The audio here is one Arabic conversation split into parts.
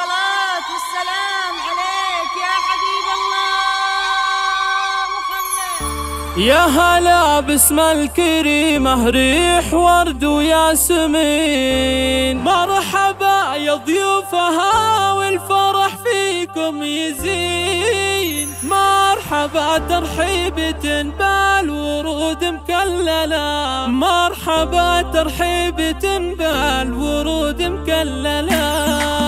الصلاة والسلام عليك يا حبيب الله محمد. يا هلا باسم الكريمة ريح ورد وياسمين. مرحبا يا ضيوفها والفرح فيكم يزين. مرحبا ترحيبة تنبال ورود مكللة. مرحبا ترحيبة تنبال ورود مكللة.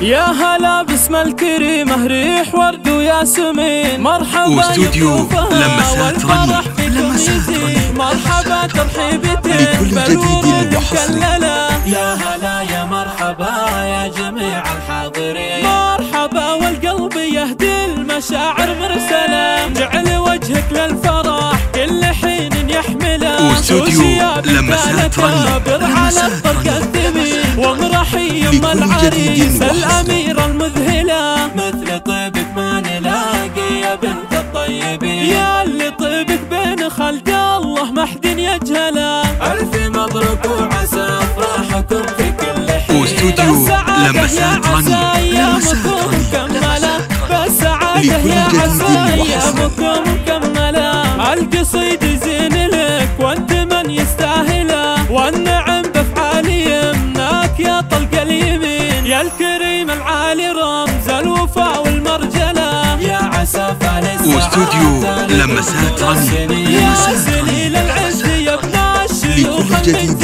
يا هلا باسم الكريمة ريح ورد وياسمين. مرحبا واستوديو لمسات رني لمسات رني. مرحبا ترحيبتين لكل جديد وحصري. يا هلا يا مرحبا يا جميع الحاضرين. مرحبا والقلب يهدي المشاعر مرسلة. جعل وجهك للفرح كل حين يحمله. واستوديو لمسات رني لمسات رني. ومرحي ام العريس الاميره المذهلة. مثل طيبك ما نلاقي يا بنت الطيبين. يا اللي طيبك بين خلد الله ما حد يجهله. ألف مبروك وعسى أفراحكم في كل حين. واستوديو لمسات رني لمسات رني بالسعاده يا عسى ايامكم مكملة. القصيد واستوديو لمسات رني ابن الشيوخ جديد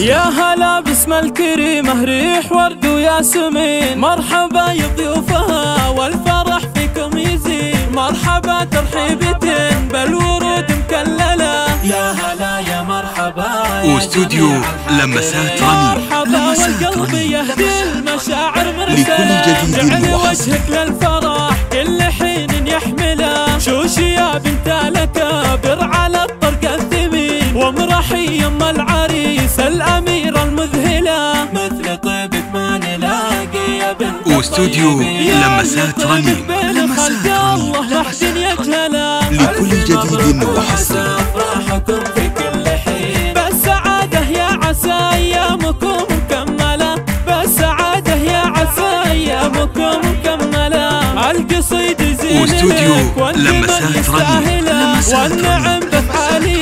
يا هلا باسم الكريمة ريح ورد وياسمين مرحبا يا ضيوفها والفرح فيكم يزين. مرحبا ترحيبتين بالورود مكللة. يا هلا يا مرحبا واستوديو لمسات رني لمسات رني يهدي المشاعر مرسلة لكل جديد وجهك للفرح. ومرحي يم العريس الأميرة المذهلة؟ مثل طيبك ما نلاقي يا بنت واستوديو لمسات رني لمسات رني لكل جديد وحصري. القصيد زين واستوديو لمسات رني لمسات والنعم بفعال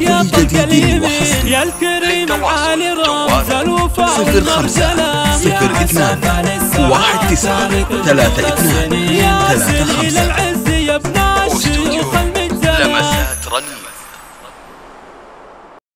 يا طلق اليمين يا الكريم العالي رمز الوفاء صفر خمسة صفر اثنان واحد تسعة ثلاثة اثنان ثلاثة خمسة.